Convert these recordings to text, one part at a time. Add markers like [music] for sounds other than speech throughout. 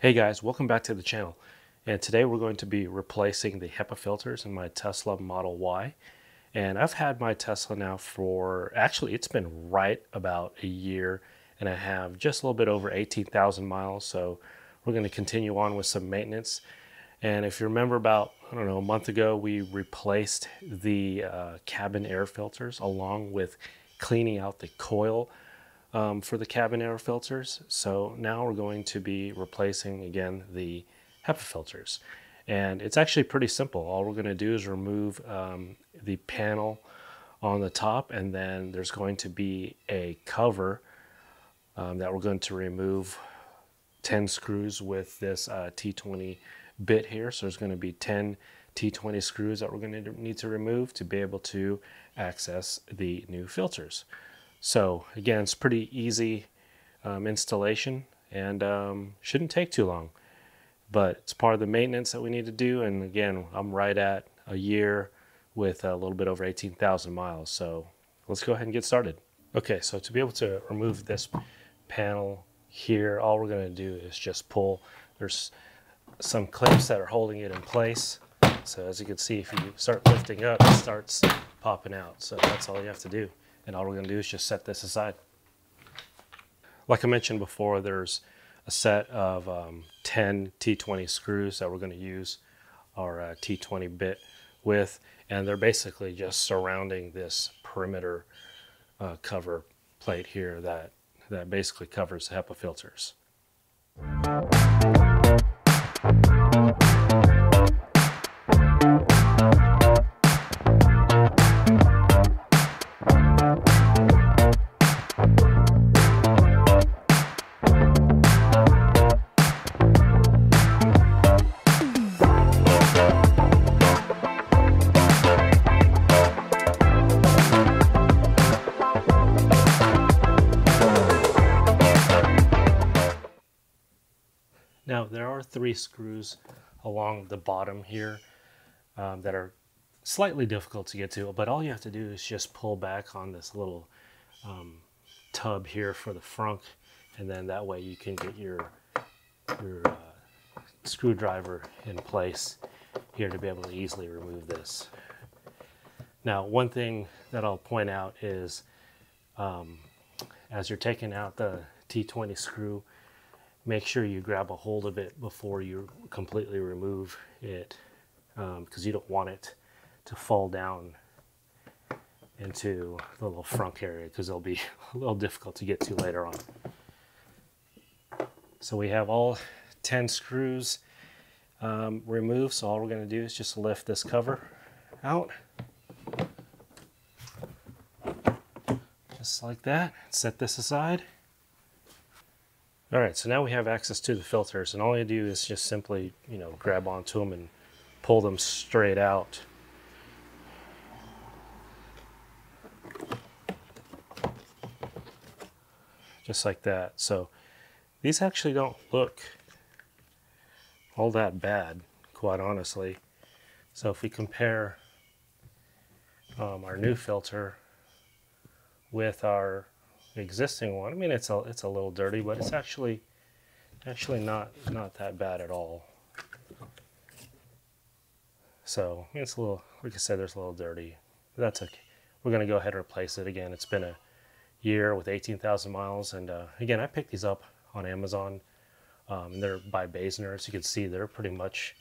Hey guys, welcome back to the channel. And today we're going to be replacing the HEPA filters in my Tesla Model Y. And I've had my Tesla now for, actually it's been right about a year and I have just a little bit over 18,000 miles. So we're going to continue on with some maintenance. And if you remember about, I don't know, a month ago, we replaced the uh, cabin air filters along with cleaning out the coil um, for the cabin air filters. So now we're going to be replacing again the HEPA filters. And it's actually pretty simple. All we're going to do is remove um, the panel on the top and then there's going to be a cover um, that we're going to remove 10 screws with this uh, T20 bit here. So there's going to be 10 T20 screws that we're going to need to remove to be able to access the new filters. So again, it's pretty easy um, installation and um, shouldn't take too long. But it's part of the maintenance that we need to do. And again, I'm right at a year with a little bit over 18,000 miles. So let's go ahead and get started. Okay, so to be able to remove this panel here, all we're going to do is just pull. There's some clips that are holding it in place. So as you can see, if you start lifting up, it starts popping out. So that's all you have to do. And all we're going to do is just set this aside. Like I mentioned before, there's a set of um, 10 T20 screws that we're going to use our uh, T20 bit with. And they're basically just surrounding this perimeter uh, cover plate here that, that basically covers the HEPA filters. Three screws along the bottom here um, that are slightly difficult to get to, but all you have to do is just pull back on this little um, tub here for the frunk, and then that way you can get your your uh, screwdriver in place here to be able to easily remove this. Now, one thing that I'll point out is um, as you're taking out the T20 screw, make sure you grab a hold of it before you completely remove it because um, you don't want it to fall down into the little frunk area because it'll be [laughs] a little difficult to get to later on. So we have all 10 screws um, removed. So all we're going to do is just lift this cover out. Just like that. Set this aside. All right, so now we have access to the filters and all you do is just simply, you know, grab onto them and pull them straight out. Just like that. So these actually don't look all that bad, quite honestly. So if we compare um, our new filter with our existing one. I mean, it's a it's a little dirty, but it's actually actually not not that bad at all. So it's a little, like I said, there's a little dirty. That's okay. We're gonna go ahead and replace it again. It's been a year with 18,000 miles, and uh, again, I picked these up on Amazon. Um, and they're by BASENOR, as you can see, they're pretty much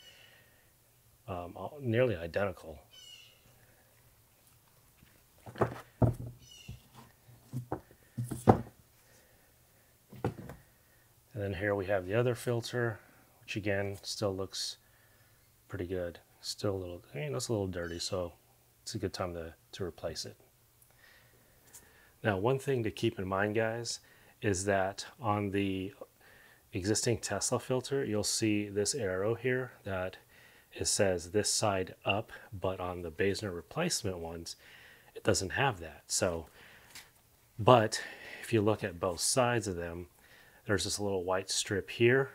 um, nearly identical. And then here we have the other filter, which again still looks pretty good. Still a little, I mean, it's a little dirty, so it's a good time to, to replace it. Now, one thing to keep in mind, guys, is that on the existing Tesla filter, you'll see this arrow here that it says this side up, but on the BASENOR replacement ones, it doesn't have that. So, but if you look at both sides of them, there's this little white strip here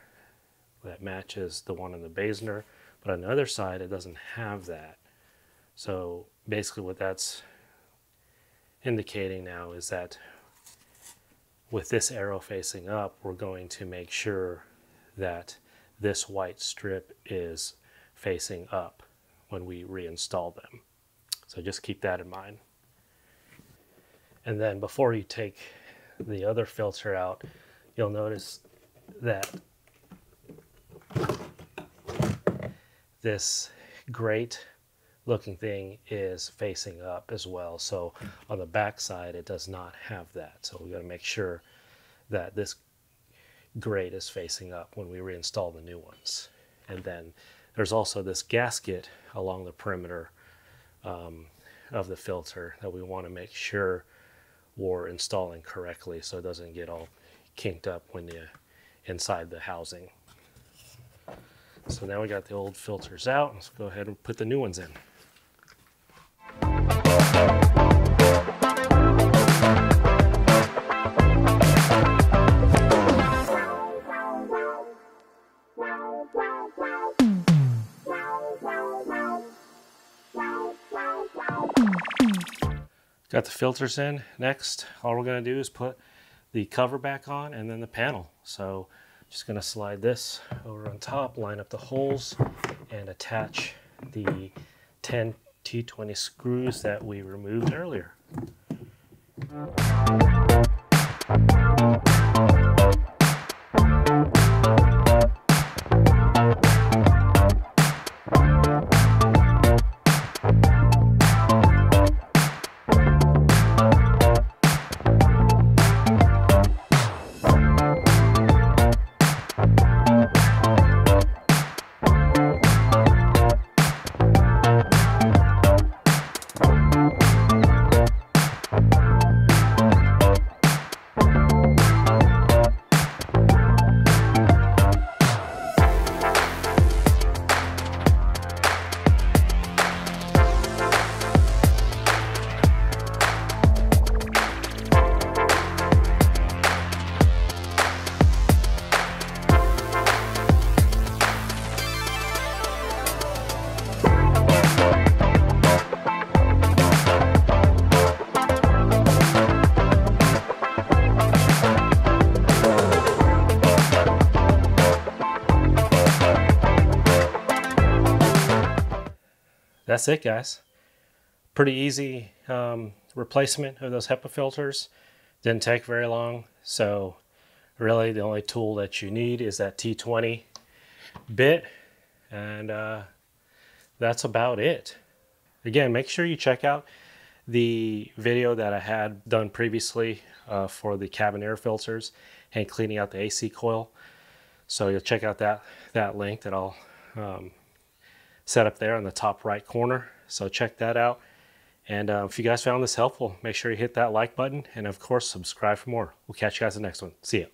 that matches the one in the BASENOR, but on the other side, it doesn't have that. So basically what that's indicating now is that with this arrow facing up, we're going to make sure that this white strip is facing up when we reinstall them. So just keep that in mind. And then before you take the other filter out, you'll notice that this grate looking thing is facing up as well. So on the back side, it does not have that. So we got to make sure that this grate is facing up when we reinstall the new ones. And then there's also this gasket along the perimeter um, of the filter that we want to make sure we're installing correctly so it doesn't get all kinked up when you inside the housing. So now we got the old filters out. Let's go ahead and put the new ones in. Got the filters in. Next, all we're going to do is put the cover back on and then the panel. So just going to slide this over on top, line up the holes, and attach the 10 T20 screws that we removed earlier. That's it guys. Pretty easy um, replacement of those HEPA filters. Didn't take very long. So really the only tool that you need is that T20 bit and uh, that's about it. Again make sure you check out the video that I had done previously uh, for the cabin air filters and cleaning out the AC coil. So you'll check out that that link that I'll um, set up there in the top right corner. So check that out. And uh, if you guys found this helpful, make sure you hit that like button and of course subscribe for more. We'll catch you guys in the next one. See ya.